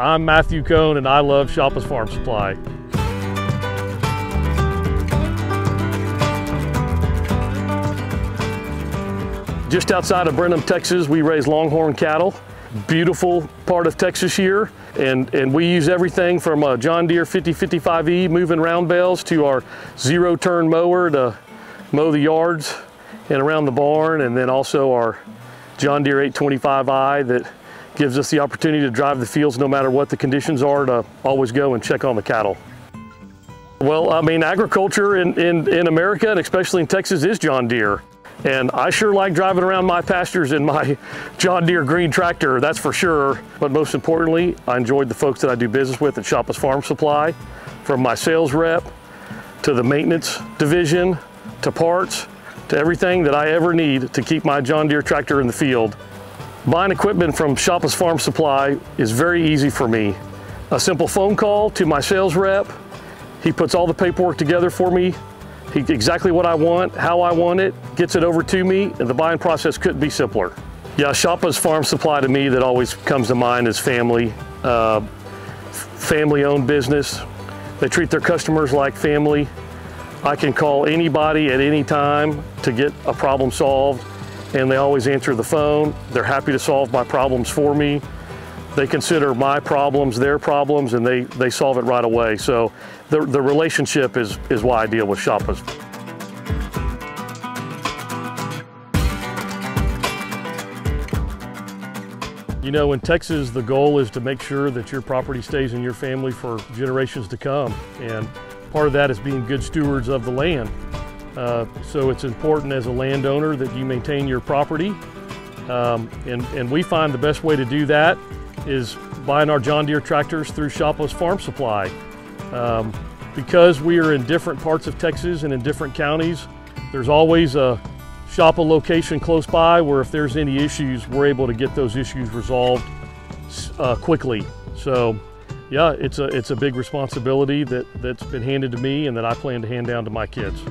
I'm Matthew Cone and I love Shoppa's Farm Supply. Just outside of Brenham, Texas, we raise longhorn cattle. Beautiful part of Texas here. And, and we use everything from a John Deere 5055E moving round bales to our zero turn mower to mow the yards and around the barn. And then also our John Deere 825i that gives us the opportunity to drive the fields no matter what the conditions are to always go and check on the cattle. Well, I mean, agriculture in, in, in America and especially in Texas is John Deere. And I sure like driving around my pastures in my John Deere green tractor, that's for sure. But most importantly, I enjoyed the folks that I do business with at Shoppa's Farm Supply, from my sales rep to the maintenance division to parts to everything that I ever need to keep my John Deere tractor in the field. Buying equipment from Shoppa's Farm Supply is very easy for me. A simple phone call to my sales rep. He puts all the paperwork together for me he, exactly what I want, how I want it, gets it over to me, and the buying process couldn't be simpler. Yeah, Shoppa's Farm Supply to me that always comes to mind is family, uh, family-owned business. They treat their customers like family. I can call anybody at any time to get a problem solved, and they always answer the phone. They're happy to solve my problems for me. They consider my problems their problems and they, they solve it right away. So the, the relationship is, is why I deal with Shoppa's. You know, in Texas, the goal is to make sure that your property stays in your family for generations to come. And part of that is being good stewards of the land. Uh, so it's important as a landowner that you maintain your property. Um, and, and we find the best way to do that is buying our John Deere tractors through Shoppa's Farm Supply. Um, because we are in different parts of Texas and in different counties, there's always a Shoppa location close by where if there's any issues, we're able to get those issues resolved uh, quickly. So yeah, it's a, it's a big responsibility that, that's been handed to me and that I plan to hand down to my kids.